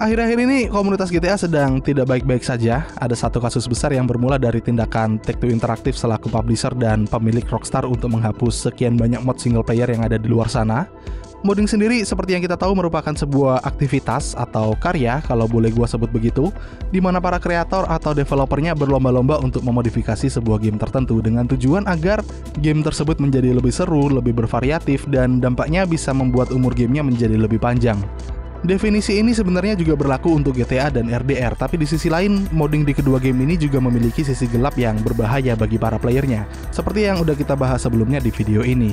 Akhir-akhir ini komunitas GTA sedang tidak baik-baik saja. Ada satu kasus besar yang bermula dari tindakan Take-Two Interactive selaku publisher dan pemilik Rockstar untuk menghapus sekian banyak mod single player yang ada di luar sana. Modding sendiri seperti yang kita tahu merupakan sebuah aktivitas atau karya kalau boleh gua sebut begitu, di mana para kreator atau developernya berlomba-lomba untuk memodifikasi sebuah game tertentu dengan tujuan agar game tersebut menjadi lebih seru, lebih bervariatif, dan dampaknya bisa membuat umur gamenya menjadi lebih panjang. Definisi ini sebenarnya juga berlaku untuk GTA dan RDR, tapi di sisi lain, modding di kedua game ini juga memiliki sisi gelap yang berbahaya bagi para playernya, seperti yang udah kita bahas sebelumnya di video ini.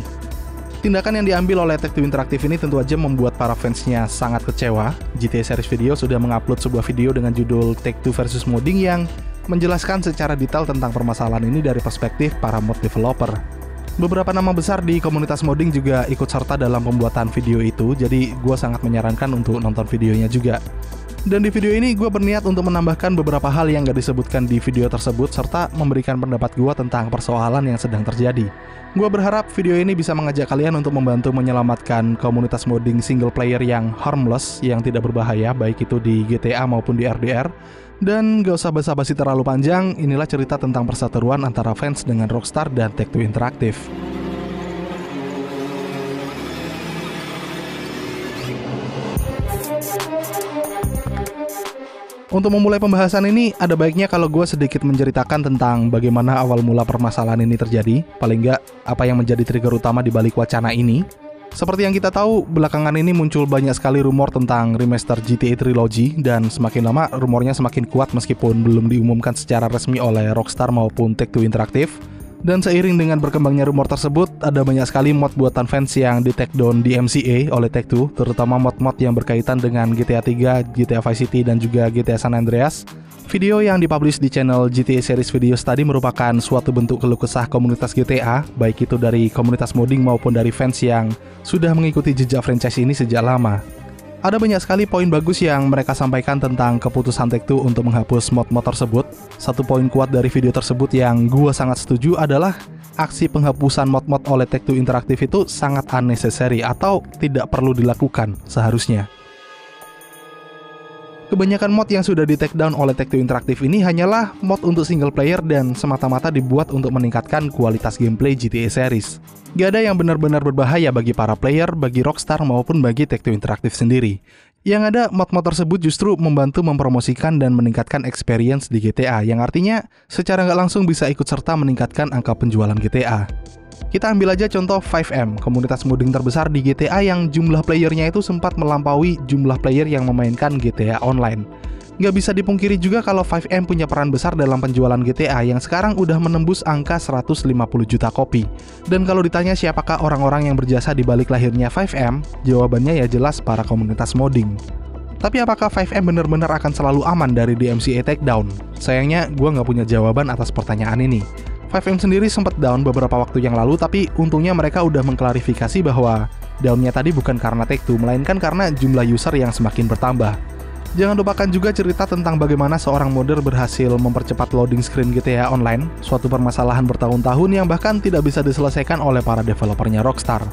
Tindakan yang diambil oleh Take-Two Interactive ini tentu aja membuat para fansnya sangat kecewa. GTA Series Video sudah mengupload sebuah video dengan judul Take-Two versus Modding yang menjelaskan secara detail tentang permasalahan ini dari perspektif para mod developer. Beberapa nama besar di komunitas modding juga ikut serta dalam pembuatan video itu, jadi gue sangat menyarankan untuk nonton videonya juga. Dan di video ini gue berniat untuk menambahkan beberapa hal yang gak disebutkan di video tersebut serta memberikan pendapat gue tentang persoalan yang sedang terjadi. Gue berharap video ini bisa mengajak kalian untuk membantu menyelamatkan komunitas modding single player yang harmless, yang tidak berbahaya, baik itu di GTA maupun di RDR, dan gak usah basa-basi terlalu panjang, inilah cerita tentang perseteruan antara fans dengan Rockstar dan Take-Two Interactive. Untuk memulai pembahasan ini, ada baiknya kalau gue sedikit menceritakan tentang bagaimana awal mula permasalahan ini terjadi, paling nggak apa yang menjadi trigger utama di balik wacana ini, seperti yang kita tahu, belakangan ini muncul banyak sekali rumor tentang remaster GTA Trilogy dan semakin lama rumornya semakin kuat meskipun belum diumumkan secara resmi oleh Rockstar maupun Take-Two Interactive. Dan seiring dengan berkembangnya rumor tersebut, ada banyak sekali mod buatan fans yang di take down di MCA oleh Take-Two, terutama mod-mod yang berkaitan dengan GTA 3, GTA Vice City, dan juga GTA San Andreas. Video yang dipublish di channel GTA Series Videos tadi merupakan suatu bentuk keluh kesah komunitas GTA, baik itu dari komunitas modding maupun dari fans yang sudah mengikuti jejak franchise ini sejak lama. Ada banyak sekali poin bagus yang mereka sampaikan tentang keputusan Take-Two untuk menghapus mod-mod tersebut. Satu poin kuat dari video tersebut yang gua sangat setuju adalah aksi penghapusan mod-mod oleh Take-Two Interactive itu sangat unnecessary atau tidak perlu dilakukan seharusnya. Kebanyakan mod yang sudah di take down oleh Take-Two Interactive ini hanyalah mod untuk single player dan semata-mata dibuat untuk meningkatkan kualitas gameplay GTA series. Gak ada yang benar-benar berbahaya bagi para player, bagi Rockstar maupun bagi Take-Two Interactive sendiri. Yang ada, mod-mod tersebut justru membantu mempromosikan dan meningkatkan experience di GTA, yang artinya secara nggak langsung bisa ikut serta meningkatkan angka penjualan GTA. Kita ambil aja contoh 5M, komunitas modding terbesar di GTA yang jumlah playernya itu sempat melampaui jumlah player yang memainkan GTA Online. Nggak bisa dipungkiri juga kalau 5M punya peran besar dalam penjualan GTA yang sekarang udah menembus angka 150 juta kopi. Dan kalau ditanya siapakah orang-orang yang berjasa di balik lahirnya 5M, jawabannya ya jelas para komunitas modding. Tapi apakah 5M benar-benar akan selalu aman dari DMCA takedown? Sayangnya, gue nggak punya jawaban atas pertanyaan ini. 5M sendiri sempat down beberapa waktu yang lalu, tapi untungnya mereka udah mengklarifikasi bahwa downnya tadi bukan karena Take-Two, melainkan karena jumlah user yang semakin bertambah. Jangan lupakan juga cerita tentang bagaimana seorang modder berhasil mempercepat loading screen GTA Online, suatu permasalahan bertahun-tahun yang bahkan tidak bisa diselesaikan oleh para developernya Rockstar.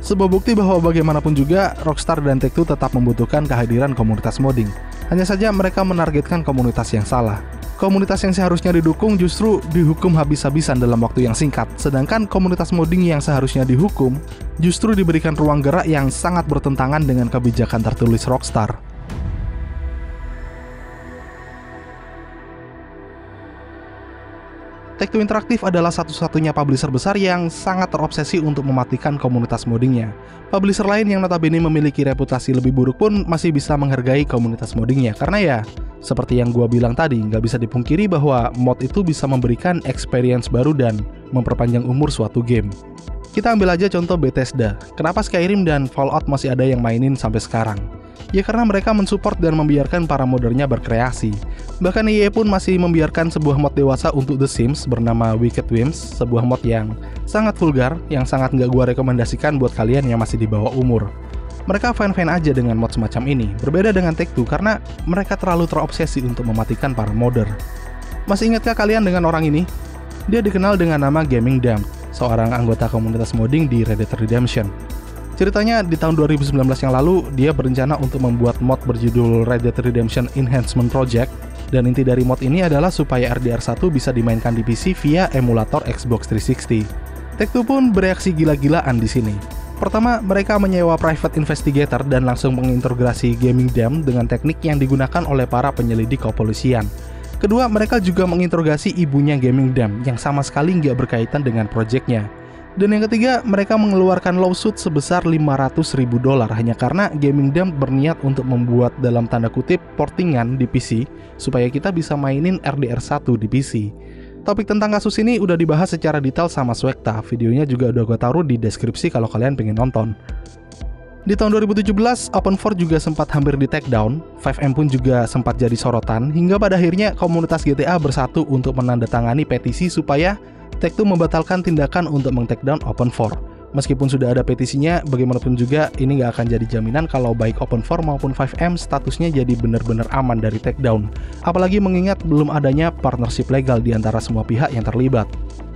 Sebuah bukti bahwa bagaimanapun juga, Rockstar dan Take-Two tetap membutuhkan kehadiran komunitas modding. Hanya saja mereka menargetkan komunitas yang salah komunitas yang seharusnya didukung justru dihukum habis-habisan dalam waktu yang singkat, sedangkan komunitas modding yang seharusnya dihukum justru diberikan ruang gerak yang sangat bertentangan dengan kebijakan tertulis Rockstar. Take-Two Interactive adalah satu-satunya publisher besar yang sangat terobsesi untuk mematikan komunitas moddingnya. Publisher lain yang notabene memiliki reputasi lebih buruk pun masih bisa menghargai komunitas moddingnya, karena ya, seperti yang gua bilang tadi, nggak bisa dipungkiri bahwa mod itu bisa memberikan experience baru dan memperpanjang umur suatu game. Kita ambil aja contoh Bethesda. Kenapa Skyrim dan Fallout masih ada yang mainin sampai sekarang? Ya karena mereka mensupport dan membiarkan para modernya berkreasi. Bahkan EA pun masih membiarkan sebuah mod dewasa untuk The Sims bernama Wicked Whims, sebuah mod yang sangat vulgar, yang sangat nggak gua rekomendasikan buat kalian yang masih di bawah umur. Mereka fine-fine aja dengan mod semacam ini, berbeda dengan Take-Two karena mereka terlalu terobsesi untuk mematikan para modder. Masih ingatkah kalian dengan orang ini? Dia dikenal dengan nama Gaming Damp, seorang anggota komunitas modding di Red Dead Redemption. Ceritanya di tahun 2019 yang lalu, dia berencana untuk membuat mod berjudul Red Dead Redemption Enhancement Project dan inti dari mod ini adalah supaya RDR1 bisa dimainkan di PC via emulator Xbox 360. Take-Two pun bereaksi gila-gilaan di sini. Pertama, mereka menyewa private investigator dan langsung mengintegrasi gaming dam dengan teknik yang digunakan oleh para penyelidik kepolisian. Kedua, mereka juga menginterogasi ibunya gaming dam yang sama sekali nggak berkaitan dengan proyeknya. Dan yang ketiga, mereka mengeluarkan lawsuit sebesar 500 ribu dolar hanya karena Gaming Dam berniat untuk membuat dalam tanda kutip portingan di PC supaya kita bisa mainin RDR1 di PC. Topik tentang kasus ini udah dibahas secara detail sama Swekta, videonya juga udah gue taruh di deskripsi kalau kalian pengen nonton. Di tahun 2017, Open4 juga sempat hampir di take down, 5M pun juga sempat jadi sorotan, hingga pada akhirnya komunitas GTA bersatu untuk menandatangani petisi supaya Take-Two membatalkan tindakan untuk meng-take down Open4. Meskipun sudah ada petisinya, bagaimanapun juga ini nggak akan jadi jaminan kalau baik Open4 maupun 5M statusnya jadi benar-benar aman dari takedown. Apalagi mengingat belum adanya partnership legal di antara semua pihak yang terlibat.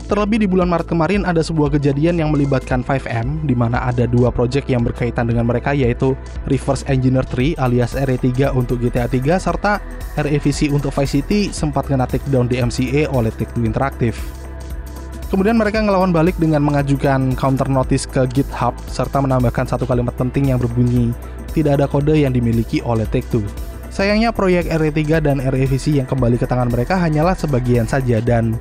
Terlebih di bulan Maret kemarin ada sebuah kejadian yang melibatkan 5M di mana ada dua proyek yang berkaitan dengan mereka yaitu Reverse Engineer 3 alias RE3 untuk GTA 3 serta REVC untuk Vice City sempat kena takedown di MCA oleh Take-Two Interactive. Kemudian mereka ngelawan balik dengan mengajukan counter notice ke GitHub serta menambahkan satu kalimat penting yang berbunyi tidak ada kode yang dimiliki oleh Take-Two. Sayangnya proyek RE3 dan REVC yang kembali ke tangan mereka hanyalah sebagian saja dan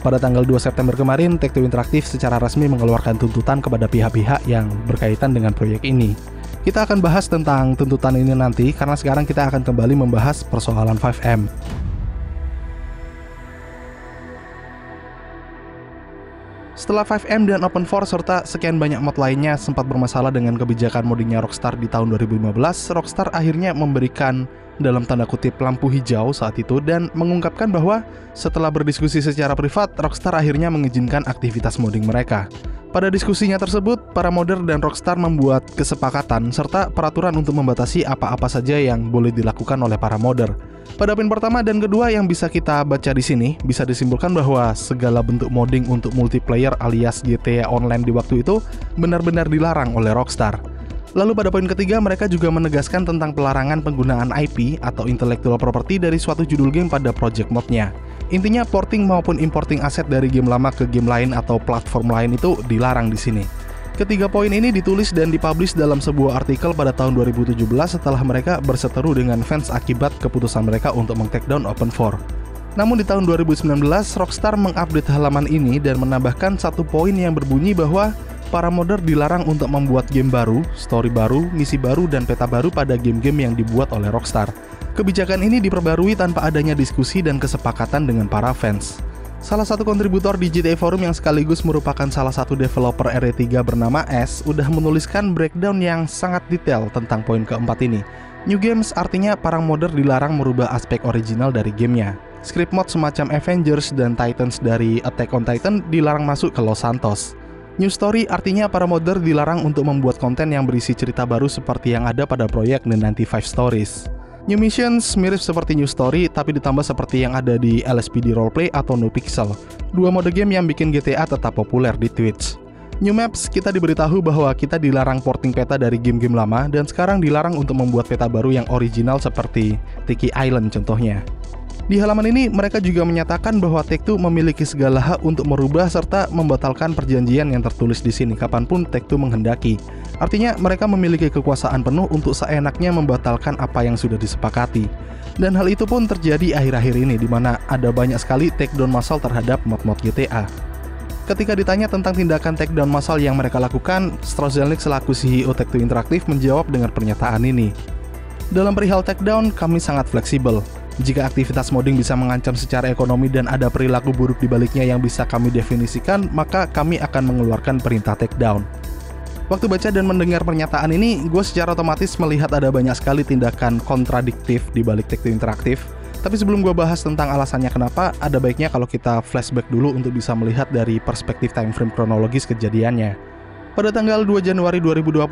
pada tanggal 2 September kemarin Take-Two Interactive secara resmi mengeluarkan tuntutan kepada pihak-pihak yang berkaitan dengan proyek ini. Kita akan bahas tentang tuntutan ini nanti karena sekarang kita akan kembali membahas persoalan 5M. Setelah 5M dan Open4 serta sekian banyak mod lainnya sempat bermasalah dengan kebijakan moddingnya Rockstar di tahun 2015, Rockstar akhirnya memberikan dalam tanda kutip lampu hijau saat itu dan mengungkapkan bahwa setelah berdiskusi secara privat, Rockstar akhirnya mengizinkan aktivitas modding mereka. Pada diskusinya tersebut, para modder dan Rockstar membuat kesepakatan serta peraturan untuk membatasi apa-apa saja yang boleh dilakukan oleh para modder. Pada poin pertama dan kedua yang bisa kita baca di sini, bisa disimpulkan bahwa segala bentuk modding untuk multiplayer alias GTA Online di waktu itu benar-benar dilarang oleh Rockstar. Lalu pada poin ketiga, mereka juga menegaskan tentang pelarangan penggunaan IP atau intellectual property dari suatu judul game pada project modnya. Intinya porting maupun importing aset dari game lama ke game lain atau platform lain itu dilarang di sini. Ketiga poin ini ditulis dan dipublish dalam sebuah artikel pada tahun 2017 setelah mereka berseteru dengan fans akibat keputusan mereka untuk meng-takedown Open4. Namun di tahun 2019, Rockstar mengupdate halaman ini dan menambahkan satu poin yang berbunyi bahwa para modder dilarang untuk membuat game baru, story baru, misi baru, dan peta baru pada game-game yang dibuat oleh Rockstar. Kebijakan ini diperbarui tanpa adanya diskusi dan kesepakatan dengan para fans. Salah satu kontributor di GTA Forum yang sekaligus merupakan salah satu developer RE3 bernama S udah menuliskan breakdown yang sangat detail tentang poin keempat ini. New Games artinya para modder dilarang merubah aspek original dari gamenya. Script mod semacam Avengers dan Titans dari Attack on Titan dilarang masuk ke Los Santos. New Story artinya para modder dilarang untuk membuat konten yang berisi cerita baru seperti yang ada pada proyek The 95 Stories. New Missions mirip seperti New Story tapi ditambah seperti yang ada di LSPD Roleplay atau No Pixel, dua mode game yang bikin GTA tetap populer di Twitch. New Maps, kita diberitahu bahwa kita dilarang porting peta dari game-game lama dan sekarang dilarang untuk membuat peta baru yang original seperti Tiki Island contohnya. Di halaman ini, mereka juga menyatakan bahwa Take-Two memiliki segala hak untuk merubah serta membatalkan perjanjian yang tertulis di sini kapan pun Take-Two menghendaki. Artinya, mereka memiliki kekuasaan penuh untuk seenaknya membatalkan apa yang sudah disepakati. Dan hal itu pun terjadi akhir-akhir ini, di mana ada banyak sekali takedown massal terhadap mod-mod GTA. Ketika ditanya tentang tindakan takedown massal yang mereka lakukan, Strozelnik selaku CEO Take-Two Interactive menjawab dengan pernyataan ini. Dalam perihal takedown, kami sangat fleksibel. Jika aktivitas modding bisa mengancam secara ekonomi dan ada perilaku buruk di baliknya yang bisa kami definisikan, maka kami akan mengeluarkan perintah takedown. Waktu baca dan mendengar pernyataan ini, gue secara otomatis melihat ada banyak sekali tindakan kontradiktif di balik Take-Two Interaktif. Tapi sebelum gue bahas tentang alasannya kenapa, ada baiknya kalau kita flashback dulu untuk bisa melihat dari perspektif time frame kronologis kejadiannya. Pada tanggal 2 Januari 2021,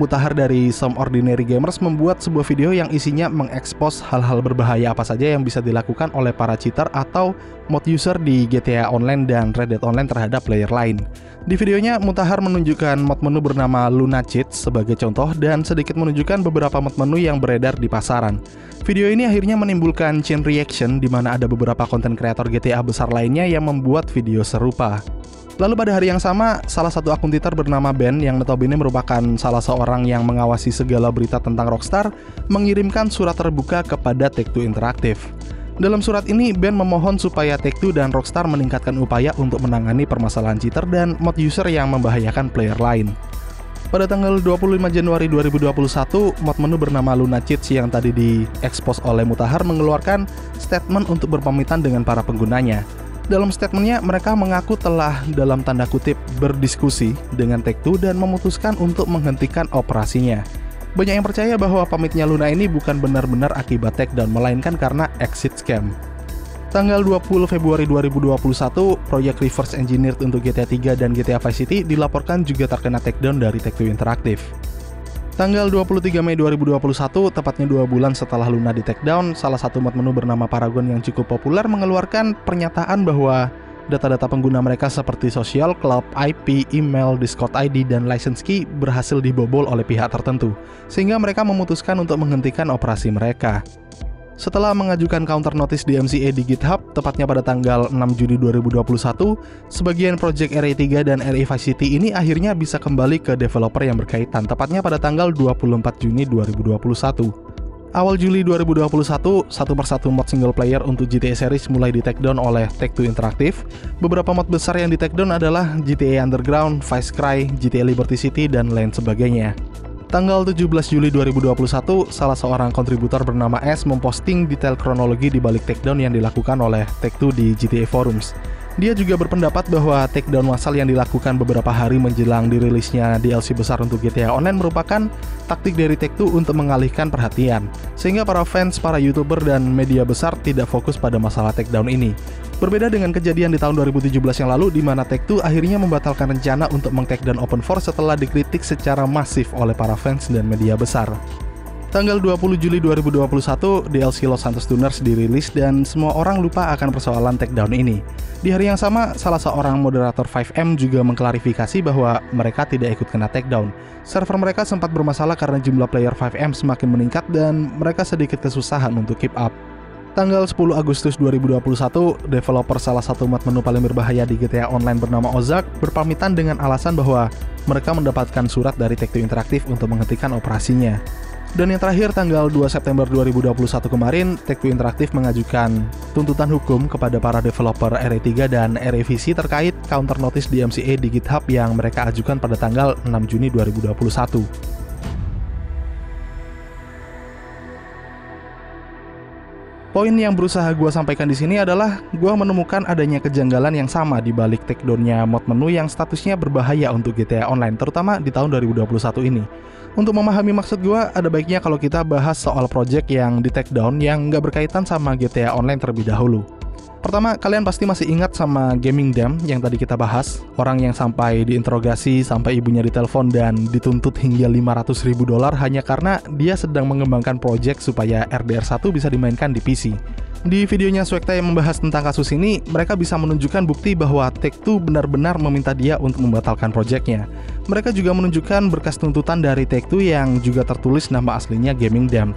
Mutahar dari Some Ordinary Gamers membuat sebuah video yang isinya mengekspos hal-hal berbahaya apa saja yang bisa dilakukan oleh para cheater atau mod user di GTA Online dan Red Dead Online terhadap player lain. Di videonya, Mutahar menunjukkan mod menu bernama Luna Cheats sebagai contoh dan sedikit menunjukkan beberapa mod menu yang beredar di pasaran. Video ini akhirnya menimbulkan chain reaction di mana ada beberapa konten kreator GTA besar lainnya yang membuat video serupa. Lalu pada hari yang sama, salah satu akun Twitter bernama Ben yang notabene merupakan salah seorang yang mengawasi segala berita tentang Rockstar mengirimkan surat terbuka kepada Take-Two Interactive. Dalam surat ini, Ben memohon supaya Take-Two dan Rockstar meningkatkan upaya untuk menangani permasalahan cheater dan mod user yang membahayakan player lain. Pada tanggal 25 Januari 2021, mod menu bernama Luna Cheats yang tadi diekspos oleh Mutahar mengeluarkan statement untuk berpamitan dengan para penggunanya. Dalam statementnya, mereka mengaku telah dalam tanda kutip berdiskusi dengan Take-Two dan memutuskan untuk menghentikan operasinya. Banyak yang percaya bahwa pamitnya Luna ini bukan benar-benar akibat takedown, melainkan karena exit scam. Tanggal 20 Februari 2021, proyek reverse engineered untuk GTA 3 dan GTA Vice City dilaporkan juga terkena takedown dari Take-Two Interactive. Tanggal 23 Mei 2021, tepatnya dua bulan setelah Luna di takedown, salah satu mod menu bernama Paragon yang cukup populer mengeluarkan pernyataan bahwa data-data pengguna mereka seperti social club, IP, email, Discord ID, dan license key berhasil dibobol oleh pihak tertentu, sehingga mereka memutuskan untuk menghentikan operasi mereka. Setelah mengajukan counter notice di MCA di GitHub, tepatnya pada tanggal 6 Juni 2021, sebagian project RE3 dan RE City ini akhirnya bisa kembali ke developer yang berkaitan, tepatnya pada tanggal 24 Juni 2021. Awal Juli 2021, satu persatu mod single player untuk GTA series mulai di takedown oleh Take-Two Interactive. Beberapa mod besar yang di takedown adalah GTA Underground, Vice Cry, GTA Liberty City, dan lain sebagainya. Tanggal 17 Juli 2021, salah seorang kontributor bernama S memposting detail kronologi di balik takedown yang dilakukan oleh Take-Two di GTA Forums. Dia juga berpendapat bahwa takedown massal yang dilakukan beberapa hari menjelang dirilisnya DLC besar untuk GTA Online merupakan taktik dari Take-Two untuk mengalihkan perhatian, sehingga para fans, para YouTuber, dan media besar tidak fokus pada masalah takedown ini. Berbeda dengan kejadian di tahun 2017 yang lalu di mana Take-Two akhirnya membatalkan rencana untuk meng-takedown Open Force setelah dikritik secara masif oleh para fans dan media besar. Tanggal 20 Juli 2021, DLC Los Santos Tuners dirilis dan semua orang lupa akan persoalan takedown ini. Di hari yang sama, salah seorang moderator 5M juga mengklarifikasi bahwa mereka tidak ikut kena takedown. Server mereka sempat bermasalah karena jumlah player 5M semakin meningkat dan mereka sedikit kesusahan untuk keep up. Tanggal 10 Agustus 2021, developer salah satu mod menu paling berbahaya di GTA Online bernama Ozark berpamitan dengan alasan bahwa mereka mendapatkan surat dari Take-Two Interactive untuk menghentikan operasinya. Dan yang terakhir tanggal 2 September 2021 kemarin, Take-Two Interactive mengajukan tuntutan hukum kepada para developer RE3 dan REVC terkait counter notice di MCA di GitHub yang mereka ajukan pada tanggal 6 Juni 2021. Poin yang berusaha gue sampaikan di sini adalah gue menemukan adanya kejanggalan yang sama di balik takedownnya mod menu yang statusnya berbahaya untuk GTA Online, terutama di tahun 2021 ini. Untuk memahami maksud gue, ada baiknya kalau kita bahas soal project yang di takedown yang nggak berkaitan sama GTA Online terlebih dahulu. Pertama, kalian pasti masih ingat sama Gaming Dam yang tadi kita bahas, orang yang sampai diinterogasi sampai ibunya ditelepon dan dituntut hingga 500 ribu dolar hanya karena dia sedang mengembangkan project supaya RDR1 bisa dimainkan di PC. Di videonya Swekta yang membahas tentang kasus ini, mereka bisa menunjukkan bukti bahwa Take-Two benar-benar meminta dia untuk membatalkan projectnya. Mereka juga menunjukkan berkas tuntutan dari Take-Two yang juga tertulis nama aslinya Gaming Dam.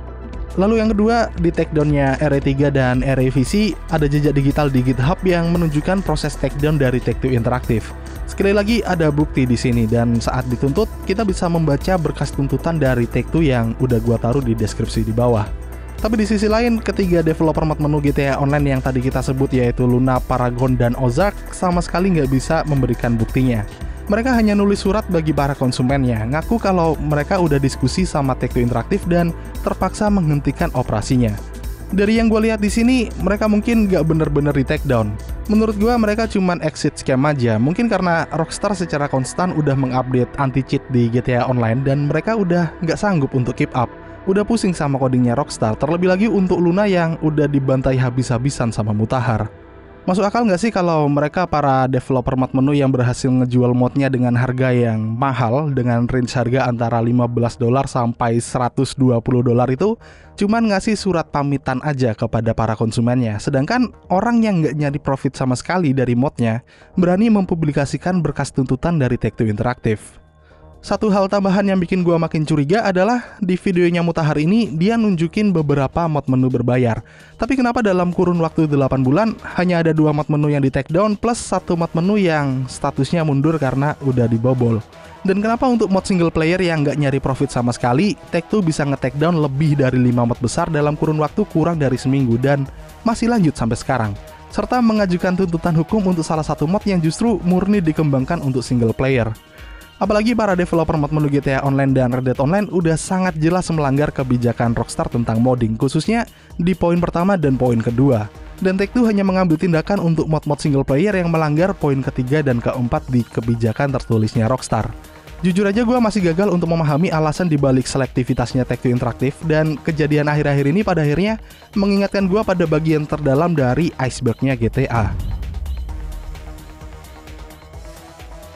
Lalu yang kedua, di takedownnya RE3 dan REVC ada jejak digital di GitHub yang menunjukkan proses takedown dari Take-Two Interactive. Sekali lagi ada bukti di sini dan saat dituntut kita bisa membaca berkas tuntutan dari Take-Two yang udah gua taruh di deskripsi di bawah. Tapi di sisi lain, ketiga developer mod menu GTA Online yang tadi kita sebut yaitu Luna, Paragon, dan Ozark sama sekali nggak bisa memberikan buktinya. Mereka hanya nulis surat bagi para konsumennya, ngaku kalau mereka udah diskusi sama Take-Two dan terpaksa menghentikan operasinya. Dari yang gue lihat di sini, mereka mungkin gak bener-bener di take down. Menurut gue mereka cuman exit scam aja. Mungkin karena Rockstar secara konstan udah mengupdate anti-cheat di GTA Online dan mereka udah gak sanggup untuk keep up. Udah pusing sama codingnya Rockstar, terlebih lagi untuk Luna yang udah dibantai habis-habisan sama Mutahar. Masuk akal nggak sih kalau mereka para developer mod menu yang berhasil ngejual modnya dengan harga yang mahal dengan range harga antara 15 dolar sampai 120 dolar itu cuman ngasih surat pamitan aja kepada para konsumennya. Sedangkan orang yang nggak nyari profit sama sekali dari modnya berani mempublikasikan berkas tuntutan dari Take-Two Interactive. Satu hal tambahan yang bikin gua makin curiga adalah di videonya Mutahar ini dia nunjukin beberapa mod menu berbayar. Tapi kenapa dalam kurun waktu 8 bulan hanya ada dua mod menu yang di take down plus satu mod menu yang statusnya mundur karena udah dibobol. Dan kenapa untuk mod single player yang nggak nyari profit sama sekali, Take-Two bisa nge-take down lebih dari 5 mod besar dalam kurun waktu kurang dari seminggu dan masih lanjut sampai sekarang. Serta mengajukan tuntutan hukum untuk salah satu mod yang justru murni dikembangkan untuk single player. Apalagi para developer mod menu GTA Online dan Red Dead Online udah sangat jelas melanggar kebijakan Rockstar tentang modding, khususnya di poin pertama dan poin kedua. Dan Take-Two hanya mengambil tindakan untuk mod-mod single player yang melanggar poin ketiga dan keempat di kebijakan tertulisnya Rockstar. Jujur aja gue masih gagal untuk memahami alasan dibalik selektivitasnya Take-Two Interactive dan kejadian akhir-akhir ini pada akhirnya mengingatkan gue pada bagian terdalam dari icebergnya GTA.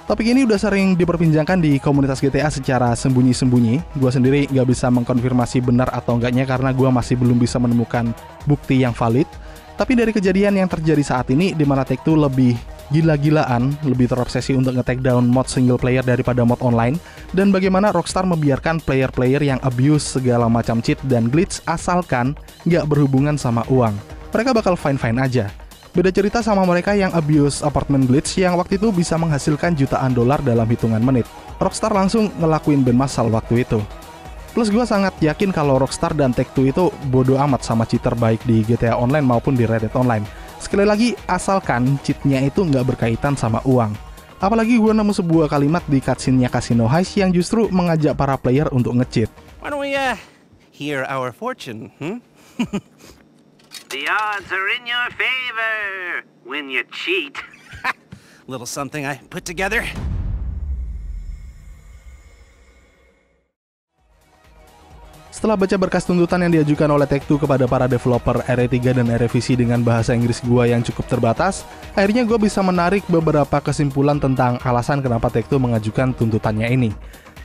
Topik ini udah sering diperbincangkan di komunitas GTA secara sembunyi-sembunyi. Gue sendiri nggak bisa mengkonfirmasi benar atau enggaknya karena gue masih belum bisa menemukan bukti yang valid. Tapi dari kejadian yang terjadi saat ini, di mana Take-Two lebih gila-gilaan, lebih terobsesi untuk nge-take down mod single player daripada mod online, dan bagaimana Rockstar membiarkan player-player yang abuse segala macam cheat dan glitch asalkan nggak berhubungan sama uang. Mereka bakal fine-fine aja. Beda cerita sama mereka yang abuse apartment glitch yang waktu itu bisa menghasilkan jutaan dolar dalam hitungan menit. Rockstar langsung ngelakuin ban massal waktu itu. Plus gue sangat yakin kalau Rockstar dan Take-Two itu bodoh amat sama cheater baik di GTA Online maupun di Reddit Online. Sekali lagi, asalkan cheatnya itu nggak berkaitan sama uang. Apalagi gue nemu sebuah kalimat di cutscene-nya Casino Heist yang justru mengajak para player untuk nge-cheat. Why don't we, uh, our fortune, hmm? The odds are in your favor when you cheat. Little something I put together. Setelah baca berkas tuntutan yang diajukan oleh Take-Two kepada para developer RE3 dan revisi dengan bahasa Inggris gua yang cukup terbatas, akhirnya gue bisa menarik beberapa kesimpulan tentang alasan kenapa Take-Two mengajukan tuntutannya ini.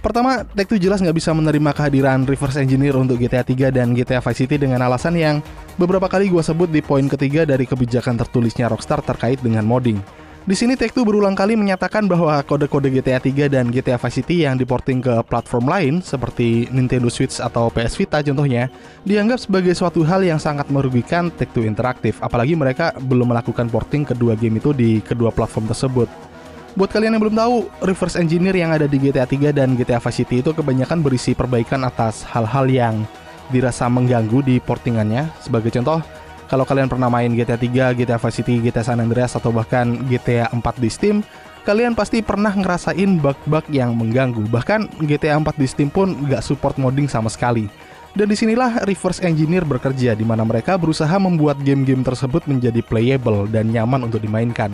Pertama, Take-Two jelas nggak bisa menerima kehadiran reverse engineer untuk GTA 3 dan GTA Vice City dengan alasan yang beberapa kali gue sebut di poin ketiga dari kebijakan tertulisnya Rockstar terkait dengan modding. Di sini Take-Two berulang kali menyatakan bahwa kode-kode GTA 3 dan GTA Vice City yang diporting ke platform lain seperti Nintendo Switch atau PS Vita contohnya dianggap sebagai suatu hal yang sangat merugikan Take-Two Interactive apalagi mereka belum melakukan porting kedua game itu di kedua platform tersebut. Buat kalian yang belum tahu, reverse engineer yang ada di GTA 3 dan GTA Vice City itu kebanyakan berisi perbaikan atas hal-hal yang dirasa mengganggu di portingannya. Sebagai contoh, kalau kalian pernah main GTA 3, GTA Vice City, GTA San Andreas, atau bahkan GTA 4 di Steam, kalian pasti pernah ngerasain bug-bug yang mengganggu. Bahkan GTA 4 di Steam pun nggak support modding sama sekali. Dan di sinilah reverse engineer bekerja, di mana mereka berusaha membuat game-game tersebut menjadi playable dan nyaman untuk dimainkan.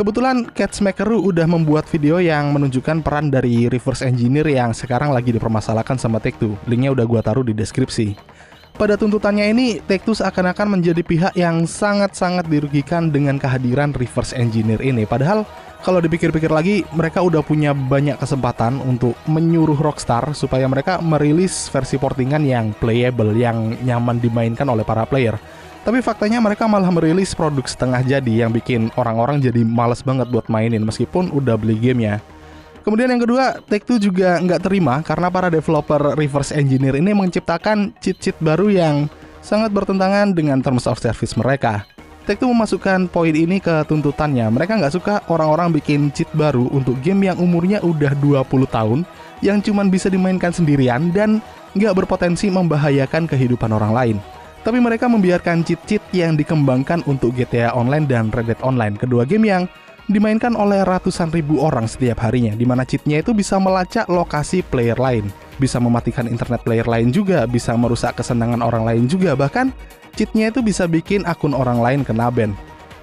Kebetulan Catsmakeru udah membuat video yang menunjukkan peran dari reverse engineer yang sekarang lagi dipermasalahkan sama Take-Two. Linknya udah gua taruh di deskripsi. Pada tuntutannya ini, Take-Two seakan-akan menjadi pihak yang sangat-sangat dirugikan dengan kehadiran reverse engineer ini. Padahal kalau dipikir-pikir lagi, mereka udah punya banyak kesempatan untuk menyuruh Rockstar supaya mereka merilis versi portingan yang playable, yang nyaman dimainkan oleh para player. Tapi faktanya mereka malah merilis produk setengah jadi yang bikin orang-orang jadi males banget buat mainin meskipun udah beli gamenya. Kemudian yang kedua, Take-Two juga nggak terima karena para developer reverse engineer ini menciptakan cheat-cheat baru yang sangat bertentangan dengan terms of service mereka. Take-Two memasukkan poin ini ke tuntutannya. Mereka nggak suka orang-orang bikin cheat baru untuk game yang umurnya udah 20 tahun, yang cuman bisa dimainkan sendirian dan nggak berpotensi membahayakan kehidupan orang lain. Tapi mereka membiarkan cheat-cheat yang dikembangkan untuk GTA Online dan Red Dead Online, kedua game yang dimainkan oleh ratusan ribu orang setiap harinya, di mana cheatnya itu bisa melacak lokasi player lain, bisa mematikan internet player lain juga, bisa merusak kesenangan orang lain juga, bahkan cheatnya itu bisa bikin akun orang lain kena ban.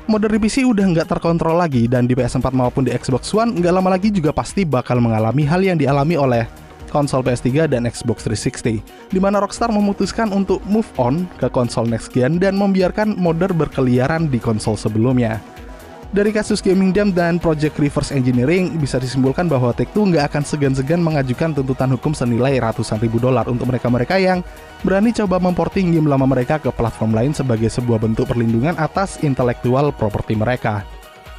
Mode di PC udah nggak terkontrol lagi dan di PS4 maupun di Xbox One nggak lama lagi juga pasti bakal mengalami hal yang dialami oleh konsol PS3 dan Xbox 360, di mana Rockstar memutuskan untuk move on ke konsol next gen dan membiarkan modder berkeliaran di konsol sebelumnya. Dari kasus Gaming Jam dan Project Reverse Engineering bisa disimpulkan bahwa Take-Two nggak akan segan-segan mengajukan tuntutan hukum senilai ratusan ribu dolar untuk mereka-mereka yang berani coba memporting game lama mereka ke platform lain sebagai sebuah bentuk perlindungan atas intelektual properti mereka.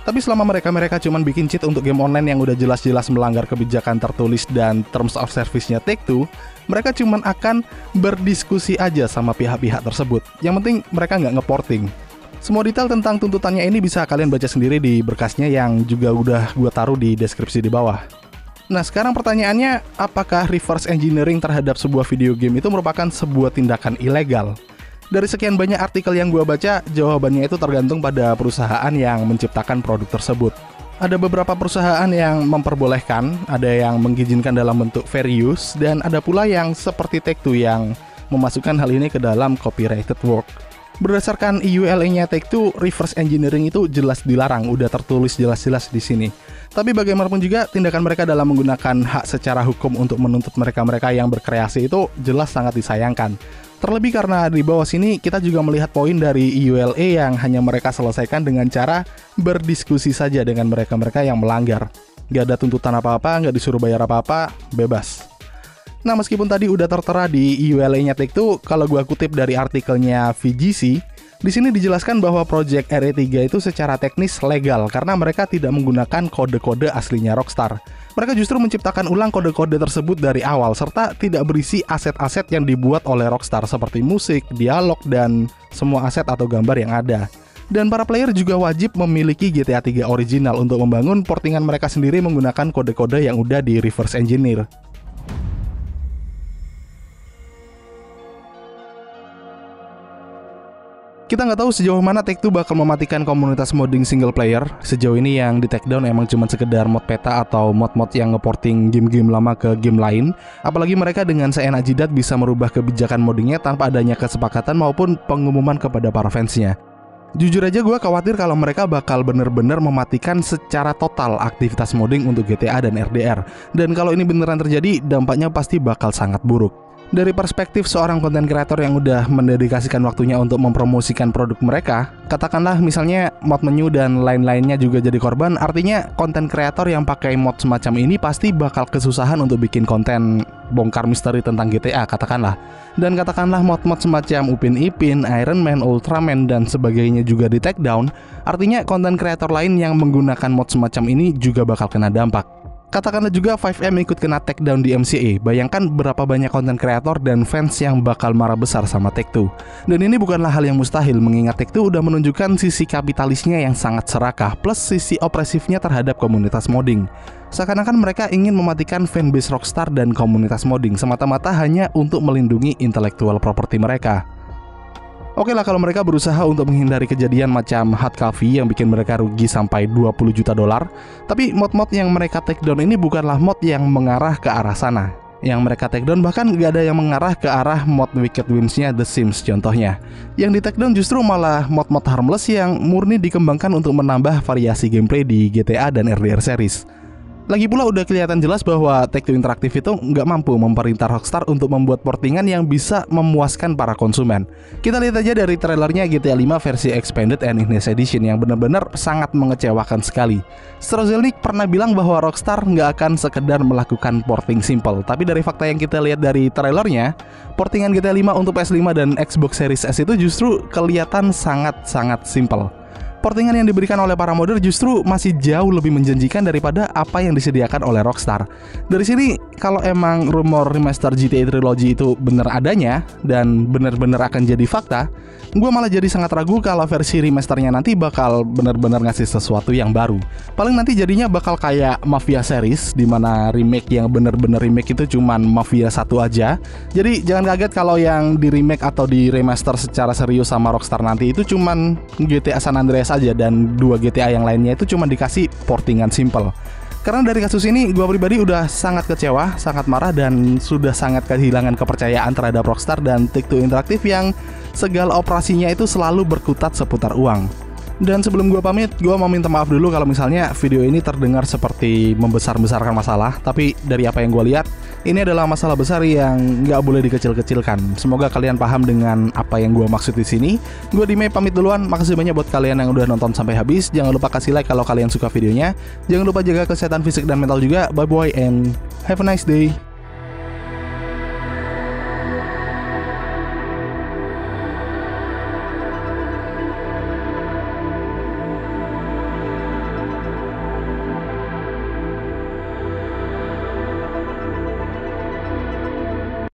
Tapi selama mereka-mereka cuma bikin cheat untuk game online yang udah jelas-jelas melanggar kebijakan tertulis dan terms of service-nya Take-Two, mereka cuma akan berdiskusi aja sama pihak-pihak tersebut. Yang penting mereka nggak ngeporting. Semua detail tentang tuntutannya ini bisa kalian baca sendiri di berkasnya yang juga udah gue taruh di deskripsi di bawah. Nah sekarang pertanyaannya, apakah reverse engineering terhadap sebuah video game itu merupakan sebuah tindakan ilegal? Dari sekian banyak artikel yang gue baca, jawabannya itu tergantung pada perusahaan yang menciptakan produk tersebut. Ada beberapa perusahaan yang memperbolehkan, ada yang mengizinkan dalam bentuk fair use, dan ada pula yang seperti Take-Two yang memasukkan hal ini ke dalam copyrighted work. Berdasarkan IULA-nya Take-Two, reverse engineering itu jelas dilarang, udah tertulis jelas-jelas di sini. Tapi bagaimanapun juga tindakan mereka dalam menggunakan hak secara hukum untuk menuntut mereka-mereka yang berkreasi itu jelas sangat disayangkan. Terlebih karena di bawah sini kita juga melihat poin dari IULA yang hanya mereka selesaikan dengan cara berdiskusi saja dengan mereka-mereka yang melanggar. Gak ada tuntutan apa-apa, gak disuruh bayar apa-apa, bebas. Nah, meskipun tadi udah tertera di IULA-nya Take-Two, kalau gua kutip dari artikelnya VGC, di sini dijelaskan bahwa Project RE3 itu secara teknis legal karena mereka tidak menggunakan kode-kode aslinya Rockstar. Mereka justru menciptakan ulang kode-kode tersebut dari awal serta tidak berisi aset-aset yang dibuat oleh Rockstar seperti musik, dialog, dan semua aset atau gambar yang ada. Dan para player juga wajib memiliki GTA 3 original untuk membangun portingan mereka sendiri menggunakan kode-kode yang udah di reverse engineer. Kita nggak tahu sejauh mana Take-Two bakal mematikan komunitas modding single player. Sejauh ini yang di takedown emang cuma sekedar mod peta atau mod-mod yang ngeporting game-game lama ke game lain. Apalagi mereka dengan seenak jidat bisa merubah kebijakan moddingnya tanpa adanya kesepakatan maupun pengumuman kepada para fansnya. Jujur aja gue khawatir kalau mereka bakal bener-bener mematikan secara total aktivitas modding untuk GTA dan RDR. Dan kalau ini beneran terjadi, dampaknya pasti bakal sangat buruk dari perspektif seorang konten kreator yang udah mendedikasikan waktunya untuk mempromosikan produk mereka, katakanlah misalnya mod menu dan lain-lainnya juga jadi korban, artinya konten kreator yang pakai mod semacam ini pasti bakal kesusahan untuk bikin konten bongkar misteri tentang GTA katakanlah. Dan katakanlah mod-mod semacam Upin Ipin, Iron Man, Ultraman dan sebagainya juga di take down, artinya konten kreator lain yang menggunakan mod semacam ini juga bakal kena dampak. Katakanlah juga 5M ikut kena takedown di MCA. Bayangkan berapa banyak konten kreator dan fans yang bakal marah besar sama Take-Two. Dan ini bukanlah hal yang mustahil mengingat Take-Two udah menunjukkan sisi kapitalisnya yang sangat serakah plus sisi opresifnya terhadap komunitas modding. Seakan-akan mereka ingin mematikan fanbase Rockstar dan komunitas modding semata-mata hanya untuk melindungi intelektual properti mereka. Oke lah kalau mereka berusaha untuk menghindari kejadian macam hard coffee yang bikin mereka rugi sampai 20 juta dolar, tapi mod-mod yang mereka take down ini bukanlah mod yang mengarah ke arah sana. Yang mereka take down bahkan gak ada yang mengarah ke arah mod Wicked Wins-nya The Sims contohnya. Yang di take down justru malah mod-mod harmless yang murni dikembangkan untuk menambah variasi gameplay di GTA dan RDR series. Lagi pula udah kelihatan jelas bahwa Take-Two Interactive itu nggak mampu memerintah Rockstar untuk membuat portingan yang bisa memuaskan para konsumen. Kita lihat aja dari trailernya GTA 5 versi Expanded and Enhanced Edition yang benar-benar sangat mengecewakan sekali. Strozelnik pernah bilang bahwa Rockstar nggak akan sekedar melakukan porting simple, tapi dari fakta yang kita lihat dari trailernya, portingan GTA 5 untuk PS5 dan Xbox Series S itu justru kelihatan sangat-sangat simple portingan yang diberikan oleh para modder justru masih jauh lebih menjanjikan daripada apa yang disediakan oleh Rockstar. Dari sini, kalau emang rumor remaster GTA Trilogy itu benar adanya dan benar-benar akan jadi fakta, gue malah jadi sangat ragu kalau versi remasternya nanti bakal benar-benar ngasih sesuatu yang baru. Paling nanti jadinya bakal kayak Mafia series, di mana remake yang benar-benar remake itu cuman Mafia satu aja. Jadi jangan kaget kalau yang di remake atau di remaster secara serius sama Rockstar nanti itu cuman GTA San Andreas saja dan dua GTA yang lainnya itu cuma dikasih portingan simple. Karena dari kasus ini gue pribadi udah sangat kecewa, sangat marah dan sudah sangat kehilangan kepercayaan terhadap Rockstar dan Take-Two Interactive yang segala operasinya itu selalu berkutat seputar uang. Dan sebelum gue pamit, gue mau minta maaf dulu kalau misalnya video ini terdengar seperti membesar-besarkan masalah. Tapi dari apa yang gue lihat, ini adalah masalah besar yang nggak boleh dikecil-kecilkan. Semoga kalian paham dengan apa yang gue maksud di sini. Gue Dime pamit duluan. Makasih banyak buat kalian yang udah nonton sampai habis. Jangan lupa kasih like kalau kalian suka videonya. Jangan lupa jaga kesehatan fisik dan mental juga. Bye bye and have a nice day.